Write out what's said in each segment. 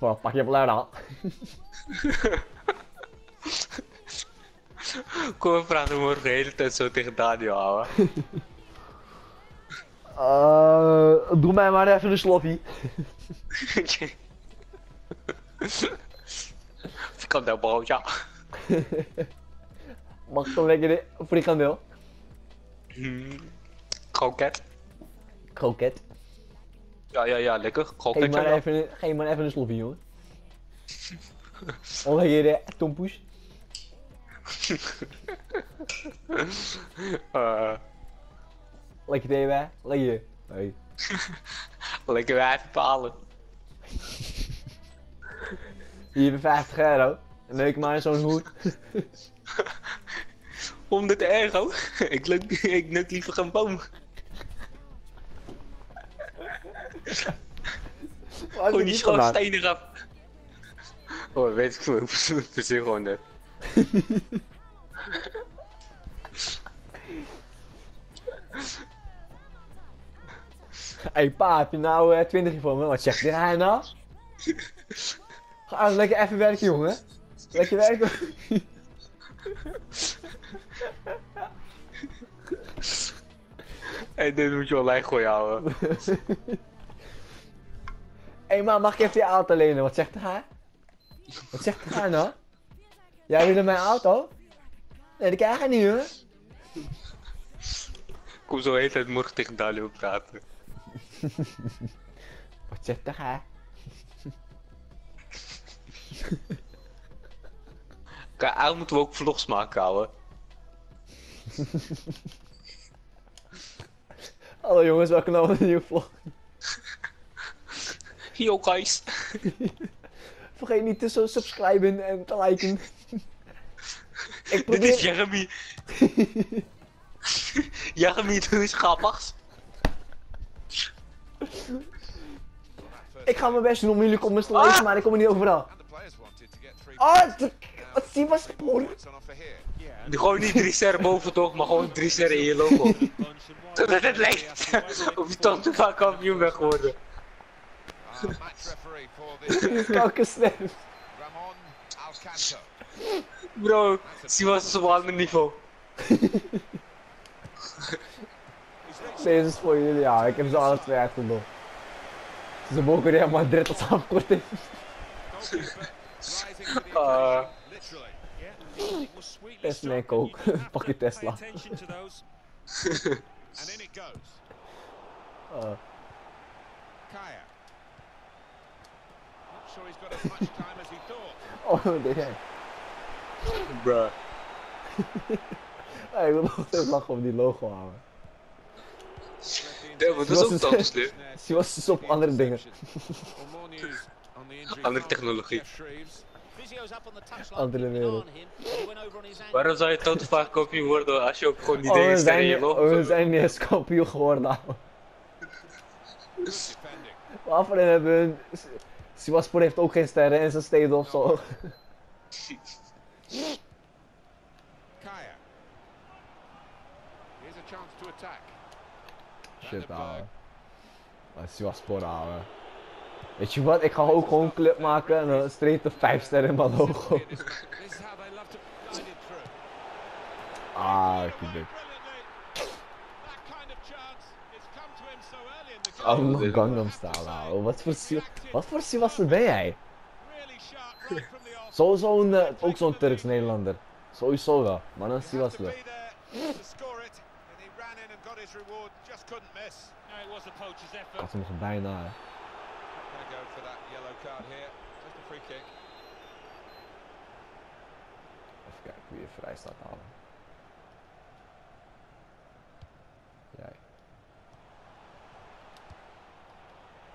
Gewoon, pak je blauw dan. Kom, we praten morgen de hele tijd zo tegen Daniel. Eh, doe mij maar even een sloppy. Frikandel broodje. Mag ik dan lekker de frikandel? Hmm. Kroket. Kroket. Ja, ja, ja, lekker. Geef maar ja. even, een- geef maar even een sloppy, jongen. Of lekker de tompoes. Lekker thee bij. Lekker. Hey. lekker wijf bepalen. Hier voor 50 euro. En neuk maar zo'n hoed. 100 euro? ik, leuk, ik neuk liever een boom. Gewoon die schoorstenen af. Oh, weet ik veel. Ik verzin gewoon net. Hé pa, heb je nou eh 20 voor me? Wat zegt hij nou? Ga eens lekker even werken, jongen. Lekker werken. Hé, dit moet je wel lijn gooien, ouwe. Hé ma, mag ik even je auto lenen? Wat zegt hij? Wat zegt hij nou? Jij wil mijn auto? Nee, dat krijg je niet hoor. Kom zo hele tijd morgen tegen Daniel praten. Wat zegt hij? Kijk, eigenlijk moeten we ook vlogs maken, ouwe. Hallo jongens, welkom naar een nieuwe vlog. Yo, guys. Vergeet niet te zo subscriben en te liken. Ik Dit is. Jeremy. Jeremy, doe iets grappigs. Ik ga mijn best doen om jullie comments te lezen, maar ik kom er niet overal. Oh, de- wat zie was spoor. Gewoon niet drie sterren boven toch, maar gewoon drie sterren in je logo. Zodat het lijkt of je toch te vaak kampioen bent geworden. Match referee for this. Welke stem. Ramon Alcanto. Bro, Siwas is op een ander niveau. Deze is voor jullie, ja. Ik heb ze alle twee uitgedoen. Ze mogen Real Madrid als afkorting. Uh. Tesla en Coke. Pak je Tesla. And in it goes. Uh, Kaya. Not sure he's got as much time as he thought. oh, dit jij. Bro. Hey, ik wil nog steeds lachen op die logo houden. Ja, maar dat is ook slim. Ze was dus op andere dingen. Andere technologie. Jeff Shreves. Physio's up on the touchline. Andere wereld. Waarom zou je tot vaak kampioen worden als je ook gewoon die Oh, drie we sterren in je zijn, oh, logo we zijn niet eens kampioen geworden, ouwe. Waarvoor hebben hun... Sivaspor heeft ook geen sterren in zijn steden of zo. Kaya. Here's a chance to attack. Shit, ouwe. Sivaspor, ouwe. Weet je wat, ik ga ook gewoon een clip maken en dan streep er 5 sterren in mijn logo. This is how they love to guide it through. Ah, ik vind dit. Brilliantly. That kind of chance has come to him so Oh, Gangnam Style, ouwe. Wat voor Si- Wat voor ben jij? Sharp right from the off. Sowieso een, eh, ook zo'n Turks Nederlander. Sowieso wel, maar dan it was a poacher's effort. Had hem nog bijna. hè. Even kijken wie er vrij staat halen.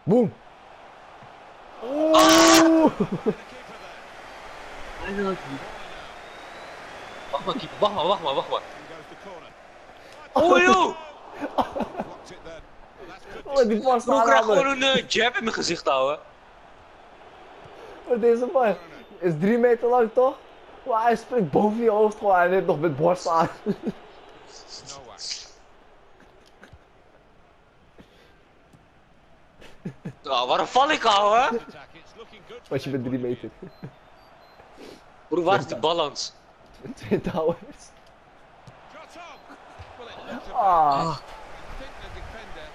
Boom! Oeh! Wacht maar, keeper. Wacht maar, wacht maar, wacht maar. Oh joh! Oh, die pas Bro, ik krijg gewoon een eh, jab in mijn gezicht houden. Oh, Deze man is 3 meter lang toch? Maar hij springt boven je hoofd gewoon en heeft nog met borst aan. Nou, waarom val ik ouwe? Looking good Want je bent 3 meter. Broer, waar is die balans? Twee towers. Ah. I think the defender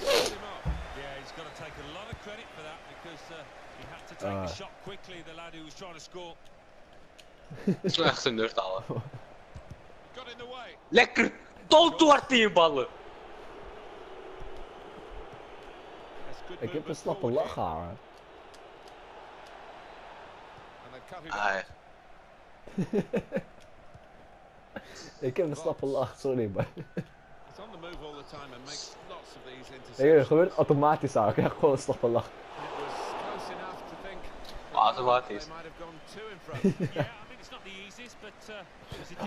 just him up. Yeah, he's got to take a lot of credit for that because uh, he had to take Ah. the shot quickly, the lad who was trying to score. Echt een nerd, ouwe. Got in the way. Lekker! Toltoort in je ballen! That's good Ik heb een slappe lach him off. Ah, Ik heb een slappe lach, sorry maar. He's on the move all the time and makes lots of these Nee, interceptions. gebeurt automatisch aan. Ik heb gewoon een slappe lach. That Automatisch. uh,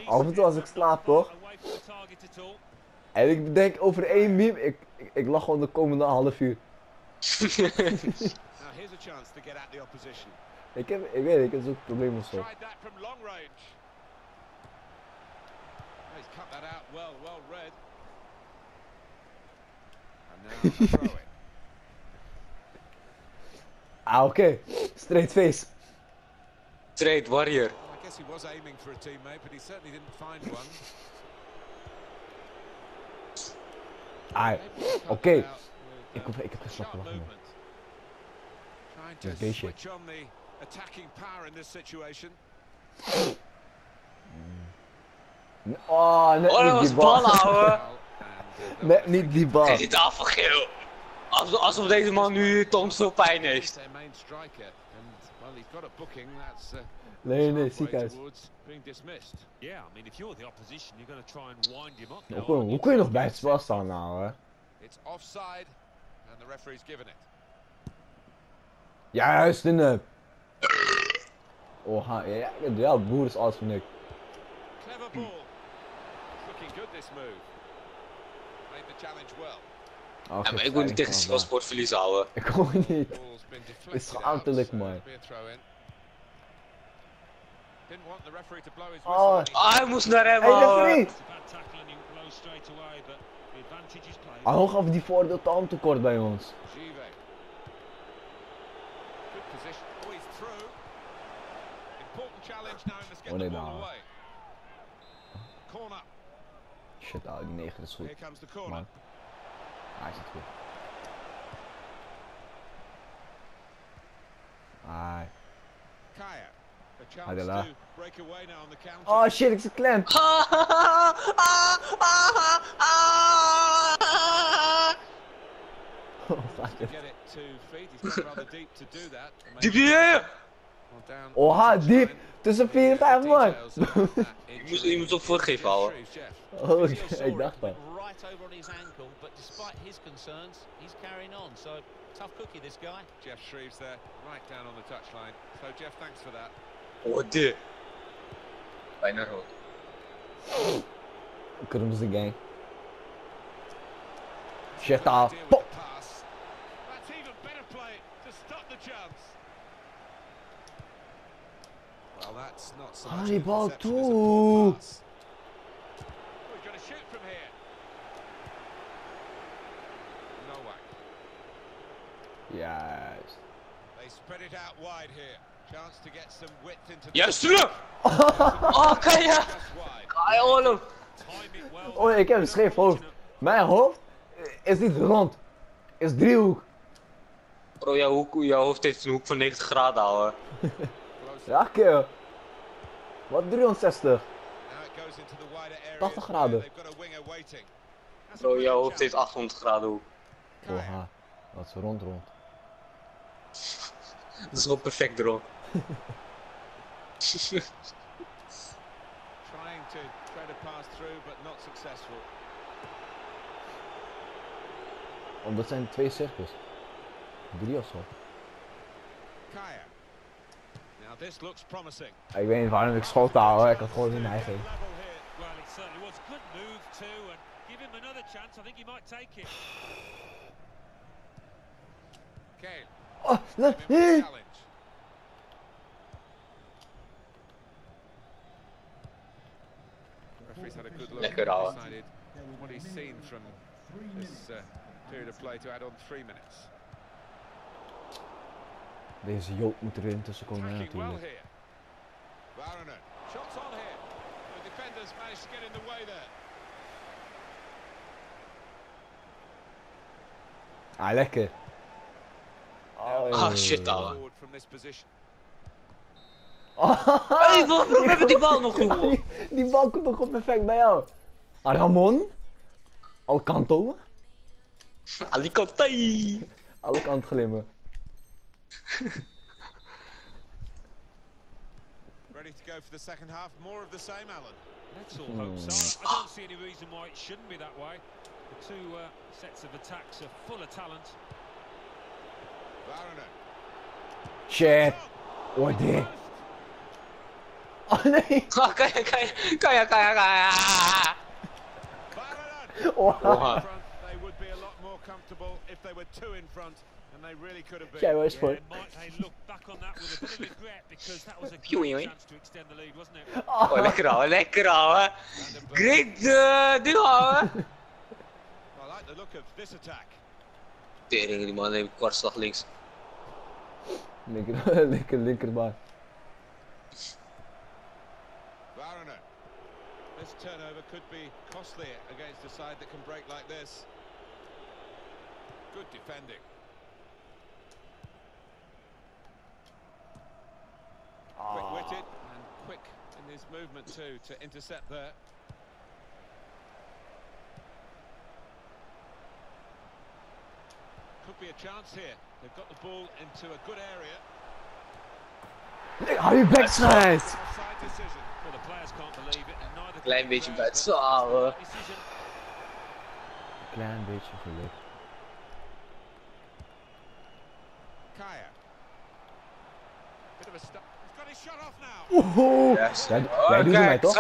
Af en toe als ik slaap, toch? En ik denk over één meme, ik, ik, ik lach gewoon de komende half uur. Ik heb, ik weet ik heb zo'n probleem of zo. Tried that from long range. He's cut that out well, well read. And now a throw it. Ah, oké. Straight face. Trade warrior. I guess he was aiming for a teammate, but he certainly didn't find one. Ah, Oké. with, Ik hoef- ik heb geen slappe sharp lach meer. movement. Trying Ja, to deze. switch on the attacking power in this situation. Oh, net Oh, dat niet was die bal. bal, ouwe! Net niet die bal. Geef die tafel geel! Alsof, alsof deze man nu Tom veel pijn heeft. their main striker, and well, he's got a booking that's uh, Nee, nee, ziekenhuis. towards being dismissed. Yeah, I mean if you're the opposition, you're going to try and wind him up. now, Hoe kun, je nog bij het spel staan nou, hè? It's offside, the referee's given it. Juist in de... Oh, ha, ja, ja, ja, boer is van ik. Clever ball. Looking good this move. Made the challenge well. Oh, Ja, maar ik wil niet tegen Sigal Sport verliezen, ouwe. Ik kon niet. Deflected Is so man. it'll be a throw in. Didn't want the referee to blow his Oh. whistle. Ah, hij moest naar hem, Hey, ouwe. referee! It's a bad tackle and he blows straight away, but the advantage is played. Ah, hoe gaf die voordeel tam tekort bij ons? Oh, nee, nou. Shit, ah, die 9 is goed. Here comes the corner. Man. Hij zit goed. Ah. Kaya. Adela. Oh shit, ik zit klem. Oh, fuck to it. get it to feet. He's gone rather deep to do that. and Die maybe bier! gone down Oh, ha, the diep. Tussen The, 4 en uh, 5 man. Je moest, injury. je moest op voorgeven, Jeff. Oh, ik dacht dat. right over on his ankle, but despite his concerns, he's carrying on. So tough cookie, this guy. Jeff Shreves there, right down on the touchline. So Jeff, thanks for that. Hadi. Aynen oldu. Kırmızı gang. Jeta. Pop. Hadi Baltu. Yes. They spread it out wide here. Chance to get some width into the Juist terug! Oh, kan je? Ga je oorlog? Oh, ik heb een scheef hoofd. Mijn hoofd is niet rond. Is driehoek. Bro, jouw, hoek, jouw hoofd heeft een hoek van 90 graden, ouwe. Ja, keer. Wat 360? Now it goes into the wider area. 80 graden. Bro, jouw hoofd heeft challenge. 800 graden hoek. Kaya. Oh, ha. Dat is rond, rond. Dat is wel perfect erop. Trying to thread a pass through, but not successful. Want dat zijn twee cirkels. Drie of zo. Kaya. Now this looks promising. Ik weet niet waarom ik schoot houden. Ik had gewoon een neiging. Level here. Well, it certainly was a good move too, and give him another chance. I think he might take it. Kane. Oh, nee. Him with the challenge. Referee's had a good look. Lekker, ouwe. Decided what he's seen from this uh, period of play to add on three minutes. Deze Joop moet er weer intussen komen, natuurlijk. Shots on here. The defenders managed to get in the way there. Ah, lekker. Ah, shit, ouwe. Position. Hé, waarom hebben die bal nog, jongen? die, die bal komt gewoon perfect bij jou. Ah, Ramon. Alcanto. Alicante. Alle kanten glimmen. Ready to go for the second half. More of the same, Alan. Let's all hope so. I don't see any reason why it shouldn't be that way. The two uh, sets of attacks are full of talent. Shit. Oh, dit. Oh nee. Kaya, kaya, kaya, kaya, kaya. Varane. Oh. Oha. front, they would be a lot more comfortable if they were two in front, and they really could have been. Jij was Yeah, voor. might they look back on that with a bit of regret because that was a Phew, great joh. chance to extend the lead, wasn't it? Oh, lekker ouwe, lekker ouwe. Great uh, ding ouwe. I like the look of this attack. Tering, die man neemt kwartslag links. Linker, linkerbaan. Varane. This turnover could be costly against a side that can break like this. Good defending. Quick-witted ah. and quick in his movement too to intercept there. Could be a chance here. They've got the ball into a good area. It, and neither can Klein beetje that decision Klein beetje geluk. Kaya. Bit of a stop. He's got his shot off now. Oeh. Juist. Jij, Oh, jij doet het mij toch?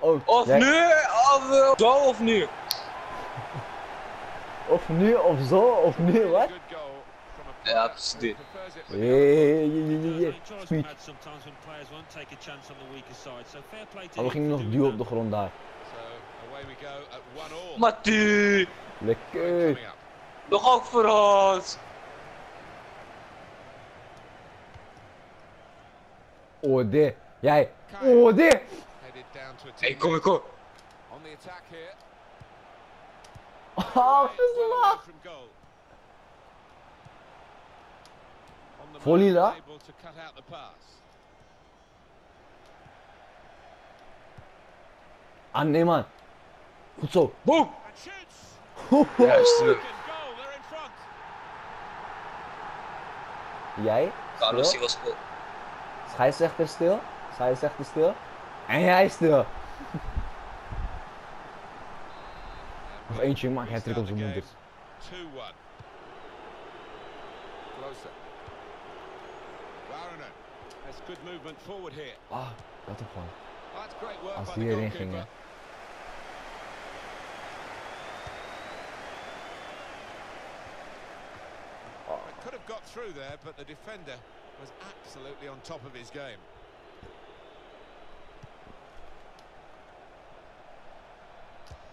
Oh, Of jij- nu, of uh, zo of nu. Of nu, of zo, of nu, wat? Ja, precies dit. Yeah, yeah, yeah, Oh, we gingen nog duwen op de grond daar. Matu, Lekker. Nog ook voor ons. Oh, dit. Jij. Oh, Hé, team kom, kom. on the attack here. Oh, dat is away laag. from goal. On the Volley mark, là. able to cut out the pass. Ah, nee, man. Goed zo. Boom. Juist. Jij. Carlos, Stil. die was goed. Scheidsrechter stil. Scheidsrechter stil. En jij stil. Nog eentje, maak hij terug op zijn moeder. 2-1. Closer. Ah, dat toch gewoon. That's great work Als by die the erin goalkeeper. gingen. It could have got through there, but the defender was absolutely on top of his game.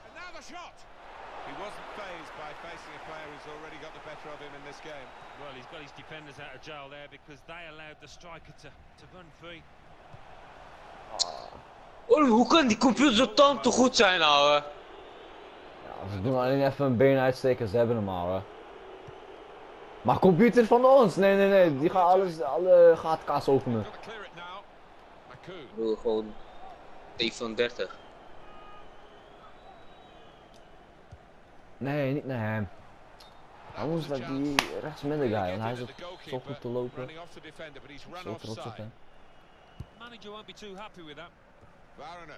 And now the shot. He wasn't phased by facing a player who's already got the better of him in this game. Well, he's got his defenders out of jail there because they allowed the striker to, to run free. Oh, hoe kan die computer zo tand te goed zijn, ouwe? Ja, ze doen alleen even een been uitsteken, ze hebben hem al, hè. Maar computer van ons, nee, nee, nee, die gaan alles, alle gaatkaas openen. Got to clear it now. Maku. Ik bedoel gewoon T van 30. Nee, niet naar hem. Anders dat die rechtsmidden guy, want hij is zo goed te lopen. Zo trots op offside. hem. Manager won't be too happy with that. Varane.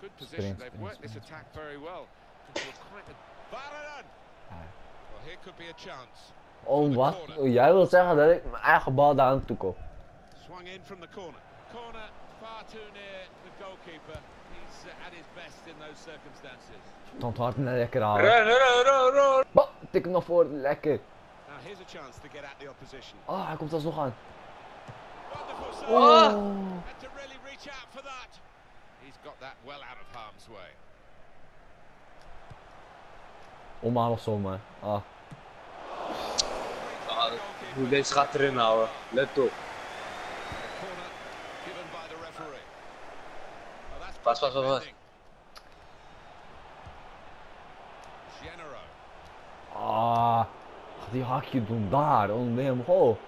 Good position. They've worked this attack very well. Into a quite a... Varane! Ja. Well, here could be a chance. Oh, wat? Oh, Jij wilt zeggen dat ik mijn eigen bal daar aan toe kom. Swung in from the corner. Corner far too near the goalkeeper. He's at his best in those circumstances. Stond hard net lekker aan. Run, run, run, run. Bah, tik hem nog voor, lekker. Ah, hij komt alsnog aan. Oh. Had to really reach out for that. He's got that well out of harm's way. Omhaal of zo, man. Ah. Ah, hoe deze gaat erin houden. Let op. The corner given by the referee. Well, that's Pas, pas, pas, pas. Ah, die hakje doen daar, onder hem goal.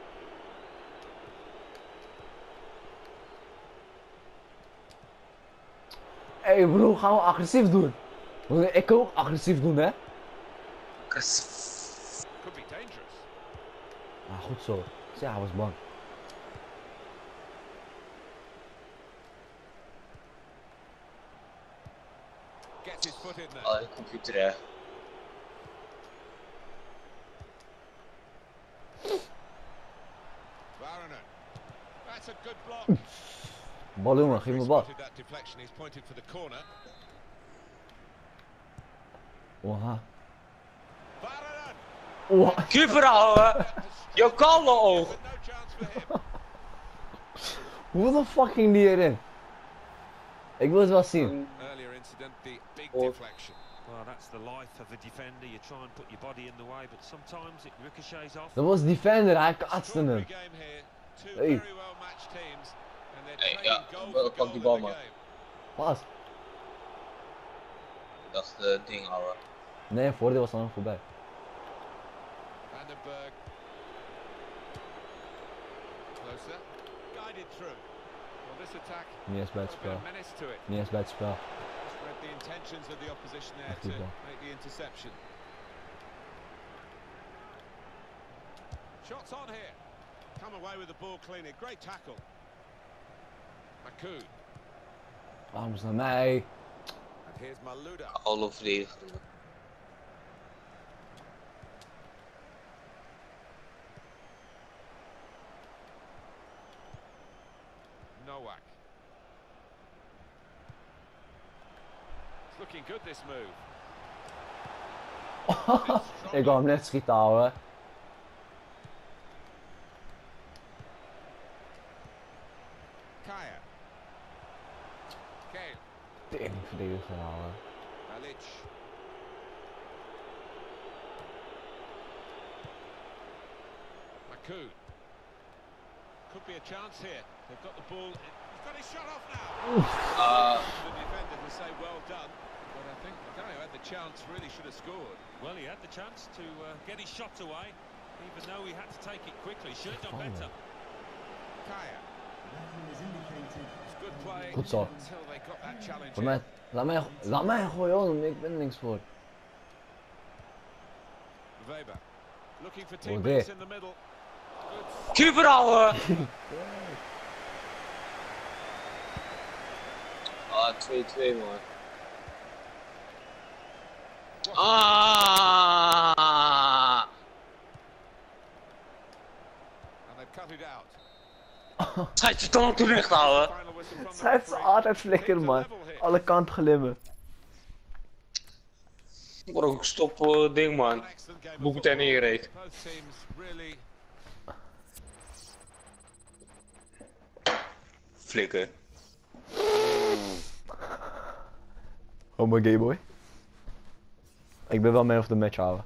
Hé hey bro, gaan we agressief doen? Ik kan ook agressief doen, hè? Dangerous. Ah, goed zo. Ja, hij was bang. Gets his foot in there. Oh, die computer hè. Varane. That's a good block. Bal jongen, geef me bal. Spotted that deflection. He's pointed for the corner. Oha. Oha. Keeper houden! Je kalme oog! Hoe de fuck ging die erin? Ik wil het wel zien. Earlier incident, the big Oh. deflection. Well, that's the life of a defender. You try and put your body in the way, but sometimes it ricochets off. Dat was defender, hij kaatste Extraordinary hem. game here. Two Hey. very well matched teams. And they're Hey, trading ja, goal wel, for pak goal die in bal, the man. game. Pas. Dat is de ding houden. Nee, voordeel was dan voorbij. Vandenberg. Closer. Guided through. Well, this attack Niet eens bij het got a bit spel. of menace to it. Niet eens bij het spel. Just read the intentions of the opposition there Echt to goed, man. make the interception. Shots on here. Come away with the ball cleanly. Great tackle. Makoud. Waarom is het naar mij? And here's Maluda. Alle verdediger. Nowak. Looking good this move. Ik wou hem net schieten houden. Kaya. Kane. Tering verdediger houden. Malic. Makoud. Could be a chance here. They've got the ball. He's got his shot off now. Ah, The defender will say well done. But I think the guy who had the chance really should have scored. Well, he had the chance to uh, get his shot away, even though he had to take it quickly. Should have done better. Kaya. Good play Goed zo. until they got that challenge. Voor in. mij, laat mij, laat mij gooien, hoor, ik ben er niks voor. Weber. Looking for Oh, teammates there. in the middle. Good keeper houden! Ah, 2-2 man. Ah! And they've cut it out. Schijt je tanden toen echt houden. Schrijf ze referee. altijd flikker, man. Alle kanten glimmen. Bro, ik stop eh, ding man. Boek football. ingereed. Flikker. Oh my gayboy. Ik ben wel man of the match houden.